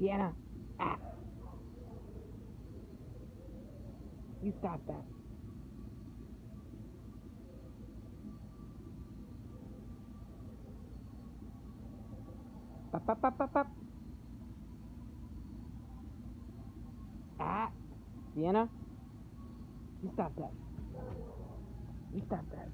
Deanna, Ah. You stop that. Up, up, up, up, up. Ah. Deanna, You stop that. You stop that.